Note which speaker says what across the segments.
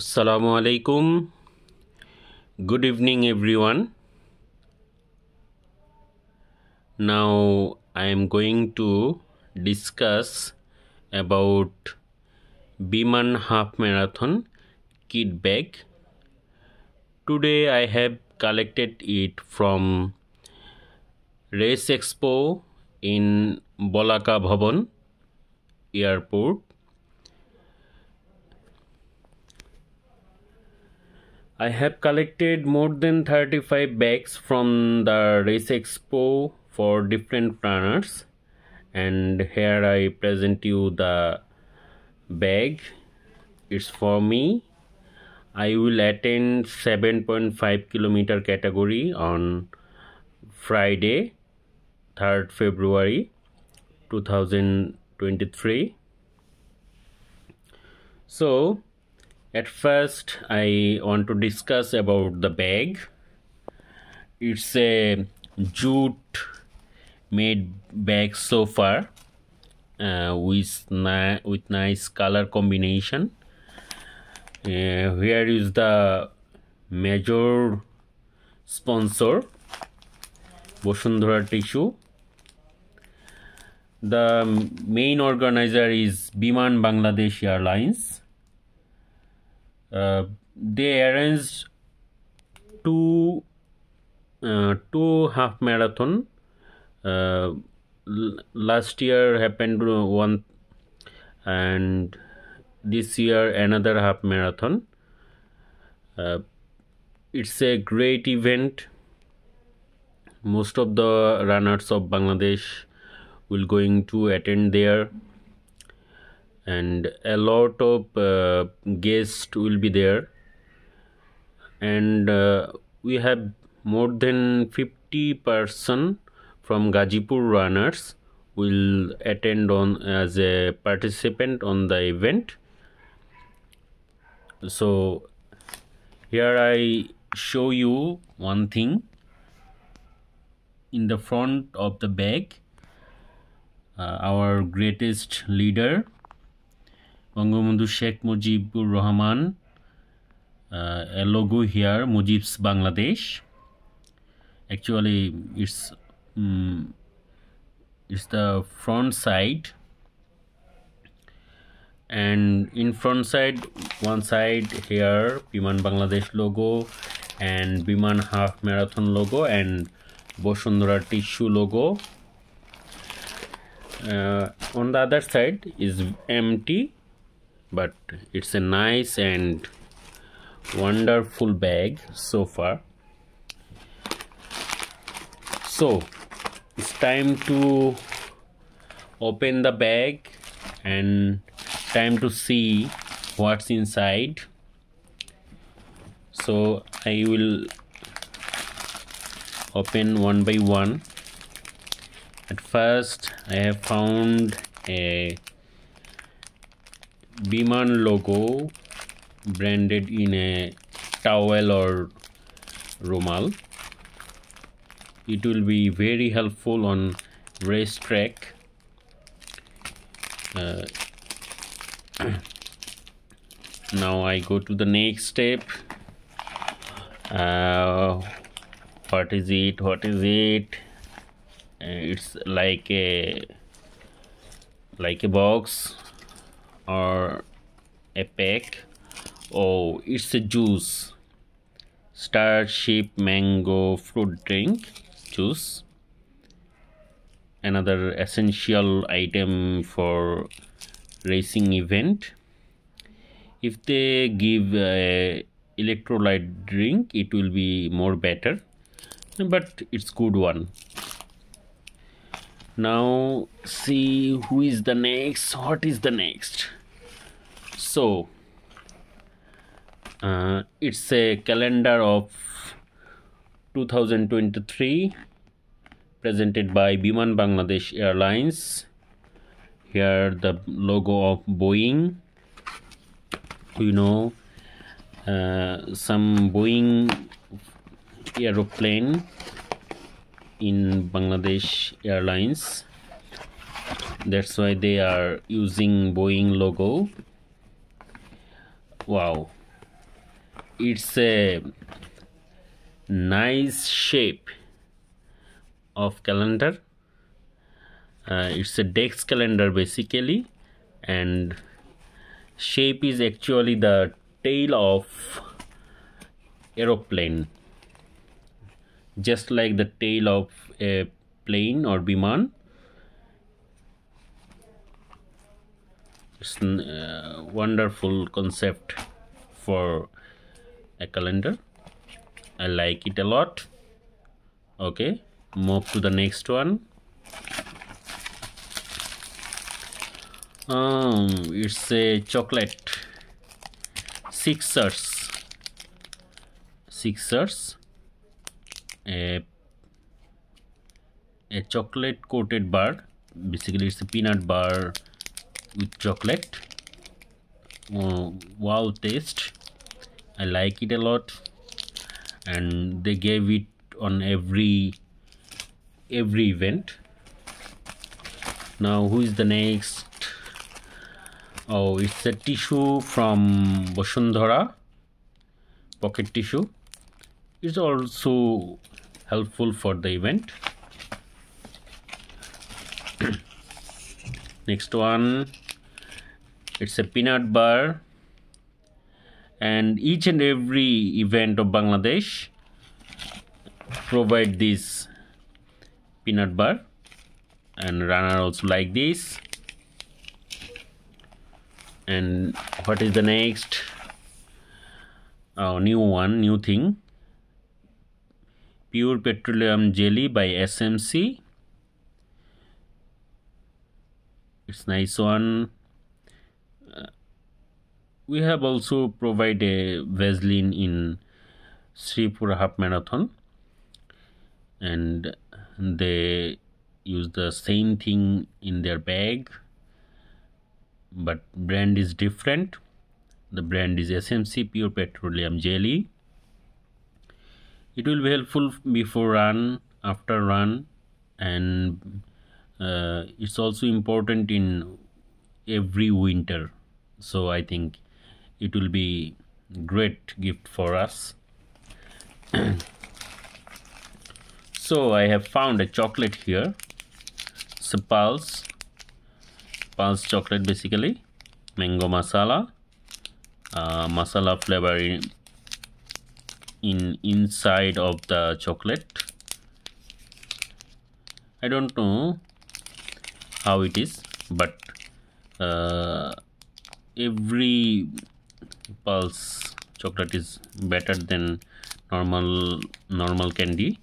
Speaker 1: আসসালামু আলাইকুম। Good evening everyone now I am going to discuss about Biman half marathon kit bag today I have collected it from race expo in Balaka Bhaban airport I have collected more than 35 bags from the Race Expo for different runners. And here I present you the bag. It's for me. I will attend 7.5 kilometer category on Friday 3rd February 2023 so at first i want to discuss about the bag. It's a jute made bag so far uh, with, ni with nice color combination. Uh, here is the major sponsor Bashundhara Tissue. The main organizer is Biman Bangladesh Airlines uh, they arranged two uh, two half marathon uh, last year happened one and this year another half marathon. Uh, it's a great event. Most of the runners of bangladesh will going to attend there and a lot of uh, guests will be there. And uh, we have more than 50 person from Gajipur runners will attend on as a participant on the event. So here I show you one thing. In the front of the bag uh, our greatest leader Bangabandhu Sheikh Mujibur Rahman, uh, a logo here, Mujib's Bangladesh. Actually, it's um, it's the front side, and in front side, one side here, Biman Bangladesh logo, and Biman Half Marathon logo, and Bashundhara Tissue logo. Uh, on the other side is empty but it's a nice and wonderful bag so far. So it's time to open the bag and time to see what's inside. So I will open one by one. At first I have found a Biman logo branded in a towel or rumal. It will be very helpful on racetrack. Uh, now I go to the next step. Uh, what is it? What is it? Uh, it's like a like a box or a pack. Oh it's a juice. Starship mango fruit drink juice. Another essential item for racing event. If they give a electrolyte drink it will be more better but it's good one. Now see who is the next. What is the next so uh, it's a calendar of 2023 presented by Biman Bangladesh Airlines. Here the logo of Boeing. You know uh, some Boeing aeroplane in Bangladesh Airlines? That's why they are using Boeing logo wow. It's a nice shape of calendar. Uh, it's a dex calendar basically. And shape is actually the tail of aeroplane. Just like the tail of a plane or biman it's a uh, wonderful concept for a calendar. I like it a lot. Okay move to the next one. Um it's a chocolate. Sixers. Sixers. A a chocolate coated bar. Basically it's a peanut bar with chocolate. Uh, wow taste. I like it a lot. And they gave it on every every event. Now who is the next? Oh it's a tissue from Bashundhara pocket tissue. It's also helpful for the event next one. It's a peanut bar. And each and every event of Bangladesh provide this peanut bar. And runner also like this. And what is the next? Oh, new one new thing. Pure petroleum jelly by smc it's nice one. Uh, we have also provided a Vaseline in Sripura half marathon. And they use the same thing in their bag. But brand is different. The brand is smc pure petroleum jelly. It will be helpful before run after run and uh, it's also important in every winter. So i think it will be great gift for us. So i have found a chocolate here. It's a pulse. Pulse chocolate basically. Mango masala. Uh, masala flavor in, in inside of the chocolate. I don't know how it is but uh, every pulse chocolate is better than normal normal candy.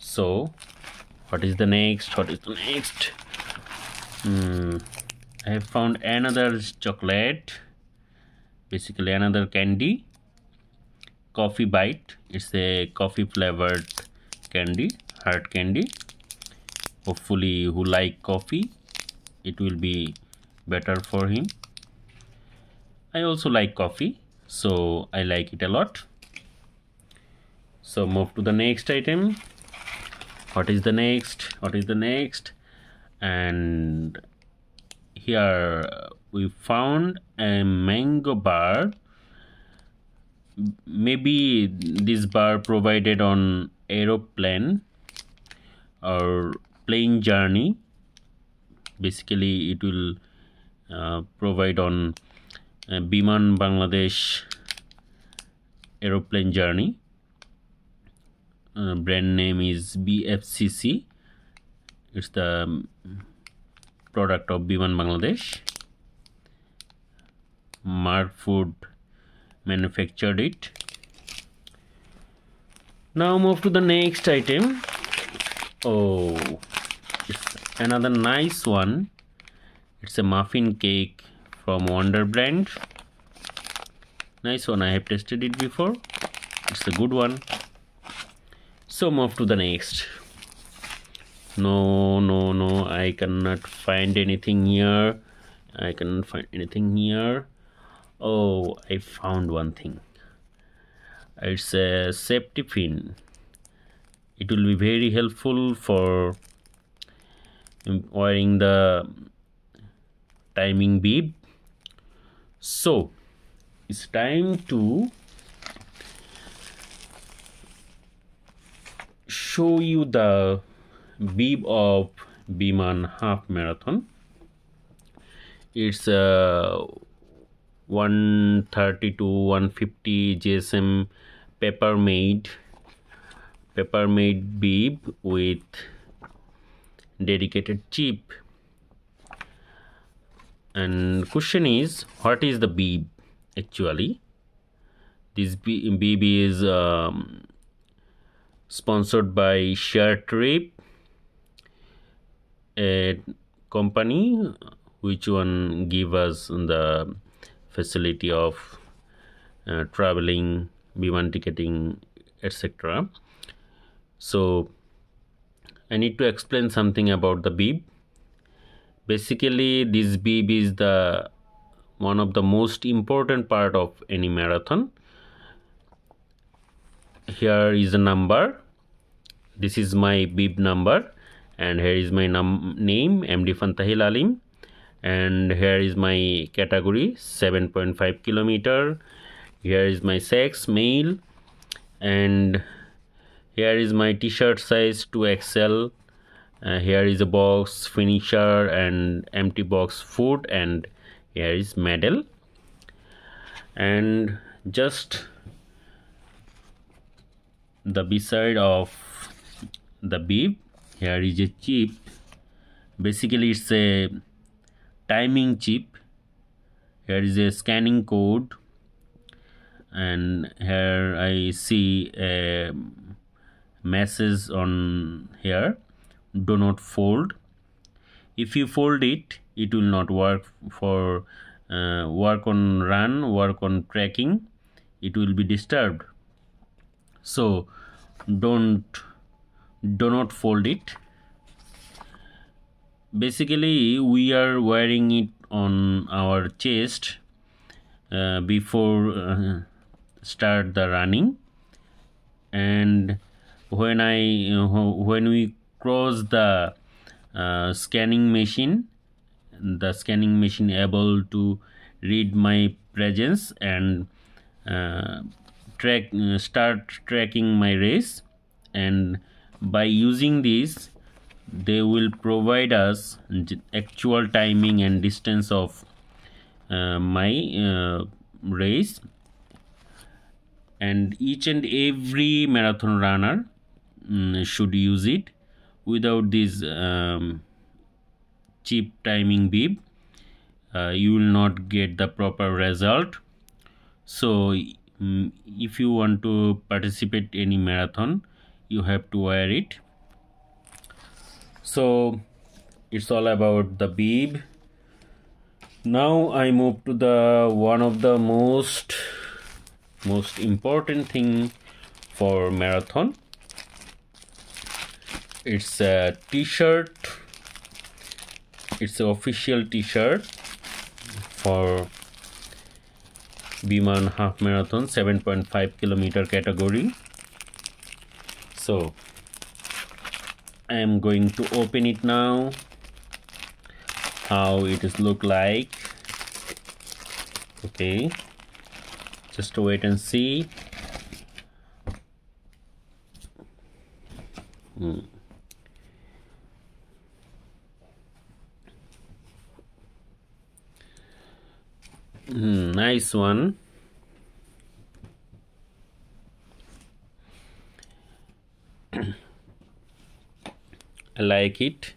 Speaker 1: So what is the next? What is the next? Mm, I have found another chocolate basically another candy coffee bite. It's a coffee flavored candy hard candy hopefully who like coffee it will be better for him. I also like coffee so I like it a lot. So move to the next item. What is the next? What is the next? And here we found a mango bar. Maybe this bar provided on aeroplane or plane journey. Basically it will uh, provide on uh, Biman Bangladesh aeroplane journey. Uh, brand name is BFCC it's the um, product of Biman Bangladesh. Mar Food manufactured it. Now move to the next item. Oh another nice one. It's a muffin cake from Wonder brand. Nice one. I have tested it before. It's a good one. So move to the next. No no no. I cannot find anything here. I cannot find anything here. Oh i found one thing. It's a safety pin. It will be very helpful for wearing the timing bib so it's time to show you the bib of Biman half marathon. It's uh, 130 to 150 GSM paper made paper made bib with dedicated chip and question is what is the bib actually? This bib is um, sponsored by Sharetrip a company which one give us the facility of uh, traveling b1 ticketing etc so I need to explain something about the bib basically this bib is the one of the most important part of any marathon. Here is a number. This is my bib number and here is my name md fantahil alim. And here is my category 7.5 kilometer. Here is my sex male. And here is my t-shirt size 2xl uh, here is a box finisher and empty box food and here is medal. And just the beside of the bib here is a chip. Basically it's a timing chip. Here is a scanning code. And here I see a message on here. Do not fold. If you fold it it will not work for uh, work on run work on tracking. It will be disturbed. So don't do not fold it. Basically we are wearing it on our chest uh, before uh, start the running. And when i when we cross the uh, scanning machine the scanning machine able to read my presence and uh, track uh, start tracking my race. And by using this they will provide us actual timing and distance of uh, my uh, race. And each and every marathon runner um, should use it without this um, chip timing bib uh, you will not get the proper result. So um, if you want to participate any marathon you have to wear it. So it's all about the bib now i move to the one of the most most important thing for marathon it's a t-shirt. It's an official t-shirt for Biman half marathon 7.5 kilometer category. So I am going to open it now. How it is look like. Okay. Just to wait and see. Hmm. Hmm, nice one. I like it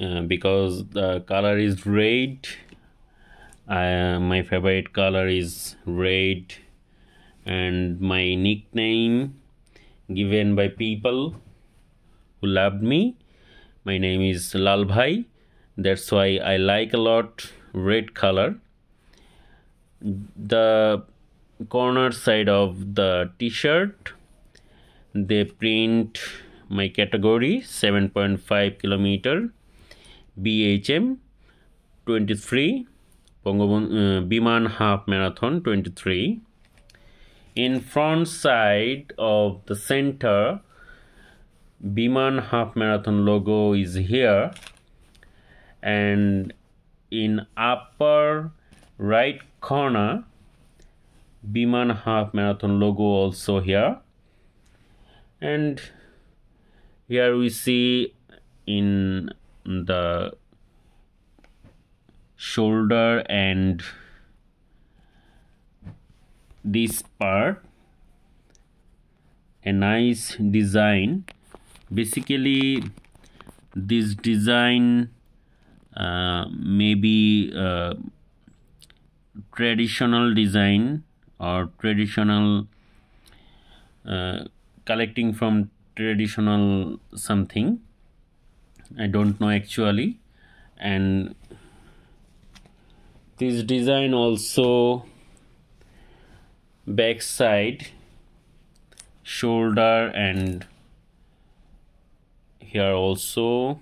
Speaker 1: uh, because the color is red. Uh, my favorite color is red and my nickname given by people who loved me my name is Lal Bhai that's why I like a lot red color the corner side of the t-shirt they print my category 7.5 kilometer BHM 23 Pongobon, uh, Biman half marathon 23 in front side of the center Biman half marathon logo is here. And in upper right corner Biman half marathon logo also here. And here we see in the shoulder and this part a nice design. Basically this design uh, maybe uh, traditional design or traditional uh, collecting from traditional something. I don't know actually. And this design also back side shoulder and here also.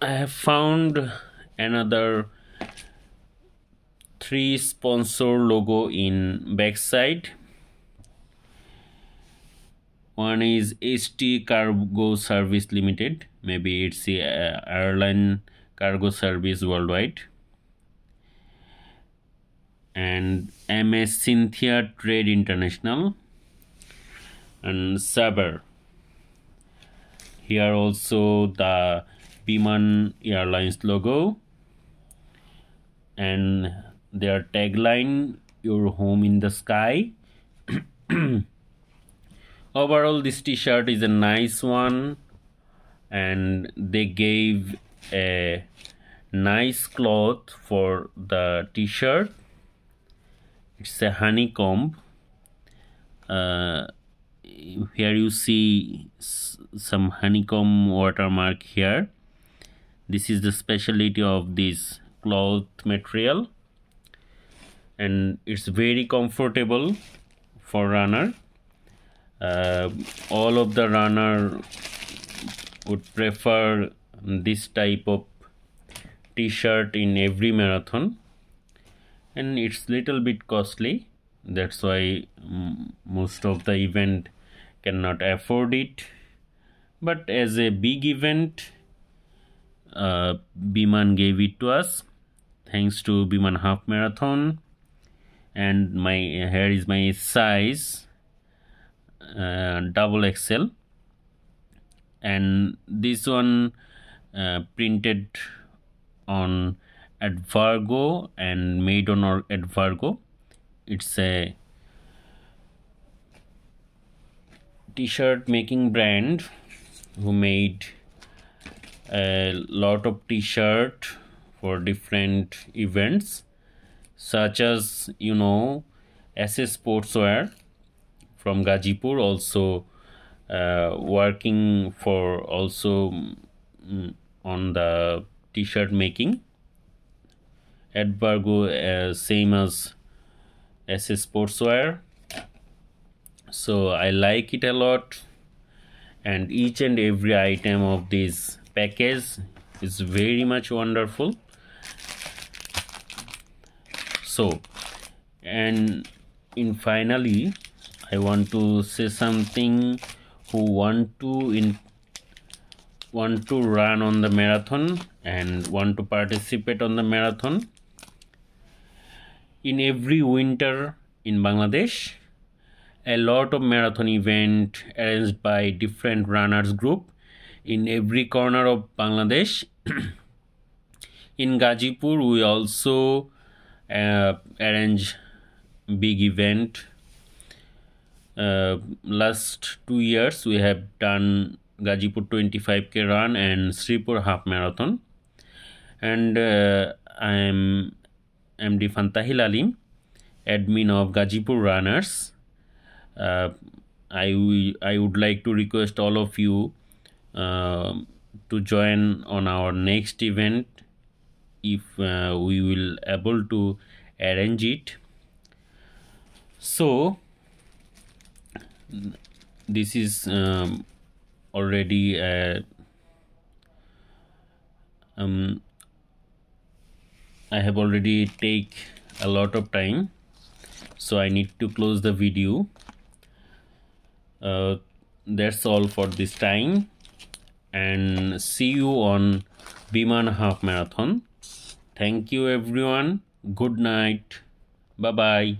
Speaker 1: I have found another three sponsor logo in backside. One is ST Cargo Service Limited. Maybe it's a airline cargo service worldwide. And MS Cynthia Trade International. And Sabre here also the Biman Airlines logo and their tagline your home in the sky. Overall this t-shirt is a nice one and they gave a nice cloth for the t-shirt. It's a honeycomb. Uh, here you see some honeycomb watermark here. This is the specialty of this cloth material. And it's very comfortable for runner. Uh, all of the runner would prefer this type of t-shirt in every marathon. And it's little bit costly. That's why um, most of the event cannot afford it. But as a big event uh, Biman gave it to us thanks to Biman half marathon. And my here is my size uh, double XL and this one uh, printed on Advargo and made on Advargo it's a t-shirt making brand who made a lot of t-shirt for different events such as you know SS Sportswear from Gajipur also uh, working for also mm, on the t-shirt making. Advargo uh, same as SS Sportswear. So I like it a lot. And each and every item of this package is very much wonderful so and in finally I want to say something who want to in want to run on the marathon and want to participate on the marathon in every winter in Bangladesh a lot of marathon event arranged by different runners group in every corner of Bangladesh. in Gazipur, we also uh, arrange big event. Uh, last two years, we have done Gajipur 25k run and Sripur half marathon. And uh, I am MD Fantahil Alim, admin of Gajipur Runners uh, I, I would like to request all of you uh, to join on our next event if uh, we will able to arrange it. So this is um, already uh, um, I have already take a lot of time so I need to close the video. Uh, that's all for this time and see you on Biman half marathon thank you everyone. Good night. Bye bye